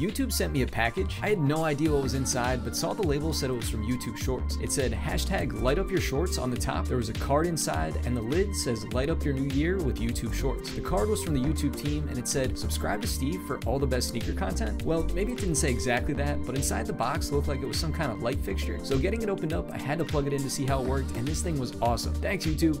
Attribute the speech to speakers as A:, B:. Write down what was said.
A: YouTube sent me a package. I had no idea what was inside, but saw the label said it was from YouTube Shorts. It said hashtag light up your shorts on the top. There was a card inside, and the lid says light up your new year with YouTube Shorts. The card was from the YouTube team, and it said subscribe to Steve for all the best sneaker content. Well, maybe it didn't say exactly that, but inside the box looked like it was some kind of light fixture. So getting it opened up, I had to plug it in to see how it worked, and this thing was awesome. Thanks, YouTube.